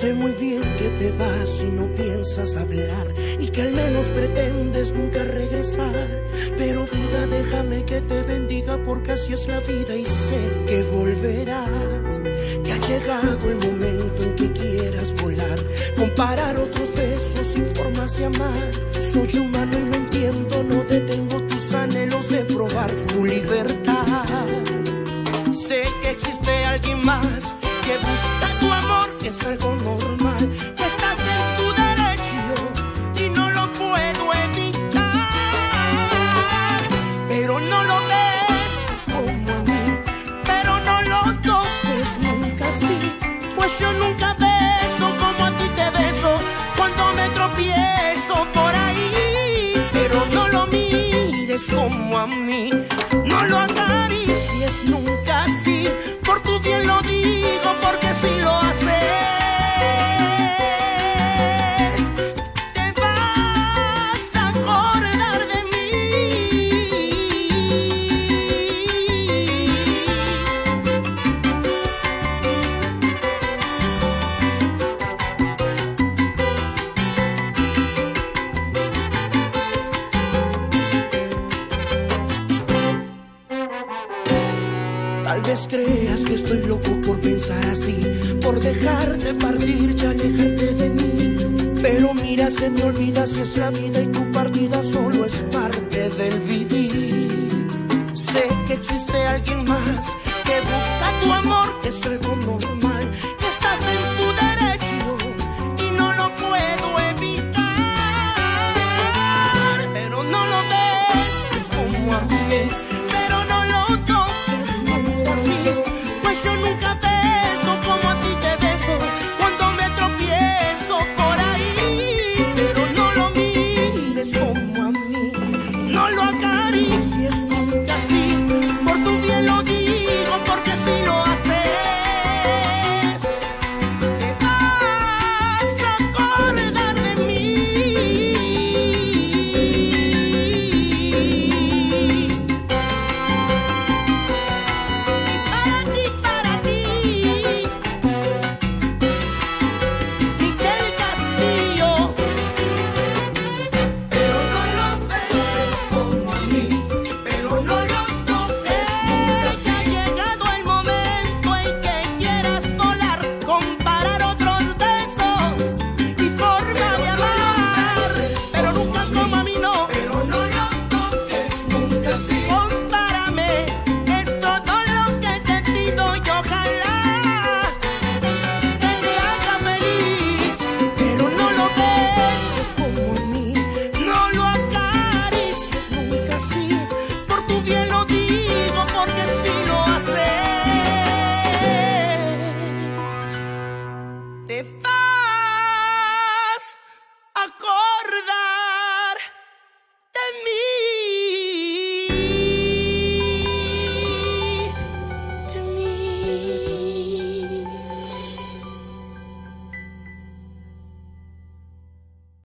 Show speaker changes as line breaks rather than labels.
te vas y no piensas hablar y que al menos pretendes nunca regresar. Pero vida, déjame que te bendiga porque así es la vida y sé que volverás. Que ha llegado el momento en que quieras volar, comparar otros besos sin formas de amar. Soy humano y no entiendo, no detengo tus anhelos de probar algo normal, que estás en tu derecho y no lo puedo evitar. Pero no lo beses como a mí, pero no lo toques nunca así, pues yo nunca beso como a ti te beso cuando me tropiezo por ahí. Pero no lo mires como a mí, no lo acaricies nunca así, por tu bien lo digo, vez creas que estoy loco por pensar así, por dejarte partir y alejarte de mí. Pero mira, se me olvida si es la vida y tu partida solo es parte del vivir. Sé que existe alguien más